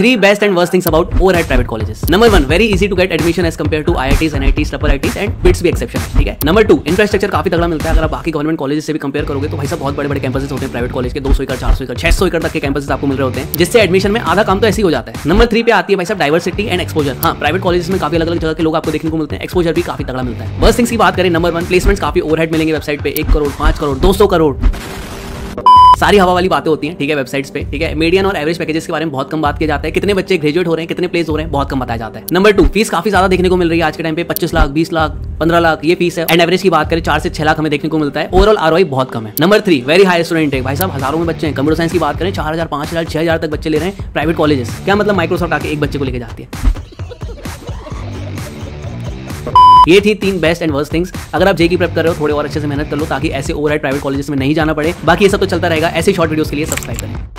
Worst things about over head private colleges number one very easy to get admission as compare to I N I Ts triple I Ts and BITS भी exception ठीक है? Number two infrastructure काफ़ी तगड़ा मिलता है। अगर आप बाकी गवर्नमेंट कॉलेज से भी कंपेयर करोगे तो भाई सब बहुत बड़े बड़े कैंपसेस होते हैं प्राइवेट कॉलेज के। दो सौ एकड़, चार सौ एकड़, छह सौ एकड़ तक के कैंपसेस आपको मिल रहे होते हैं, जिससे एडमिशन में आधा काम तो ऐसे ही हो जाता है। नंबर थ्री पे आती है भाई साहब डाइवर्सिटी एंड एक्सपोजर हाँ प्राइवेट कॉलेज में काफ़ी अलग अलग जगह के लोग आपको देखने को मिलते हैं। एक्सपोजर भी काफ़ी तगड़ा मिलता है। वर्स्ट थिंग्स की बात करें नंबर वन प्लेसमेंट्स काफ़ी ओवरहेड मिलेंगे वेबसाइट पे। एक करोड़, पाँच करोड़, दो सौ करोड़। सारी हवा वाली बातें होती हैं, ठीक है वेबसाइट्स पे, ठीक है? मीडियन और एवरेज पैकेजेस के बारे में बहुत कम बात किया जाता है। कितने बच्चे ग्रेजुएट हो रहे हैं, कितने प्लेस हो रहे हैं, बहुत कम बताया जाता है। नंबर टू फ़ीस काफ़ी ज़्यादा देखने को मिल रही है आज के टाइम पे, पच्चीस लाख, बीस लाख, पंद्रह लाख, ये फ़ीस है। एंड एवरेज की बात करें, चार से छह लाख हमें देखने को मिलता है। ओवरऑल आर बहुत कम है। Number three very high student है। भाई साहब, हज़ारों में बच्चे हैं। कंप्यूटर साइंस की बात करें, चार हज़ार, पाँच हज़ार, छह हज़ार तक बच्चे ले रहे हैं प्राइवेट कॉलेजेस क्या मतलब माइक्रोसॉफ्ट आके एक बच्चे को लेकर जाती है? ये थी तीन बेस्ट एंड वर्स्ट थिंग्स अगर आप जे की प्रेप कर रहे हो, थोड़े और अच्छे से मेहनत कर लो ताकि ऐसे ओवर प्राइवेट कॉलेज में नहीं जाना पड़े। बाकी ये सब तो चलता रहेगा। ऐसे शॉर्ट वीडियोस के लिए सब्सक्राइब करें।